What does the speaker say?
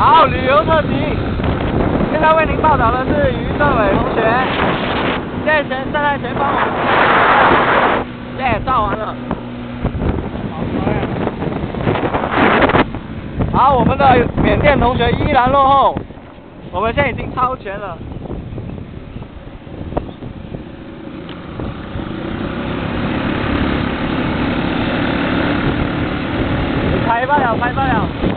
好，旅游特辑，现在为您报道的是于政伟同学，现在前站在前方，耶，照完了。好，我们的缅甸同学依然落后，我们现在已经超前了。拍爆了，拍爆了。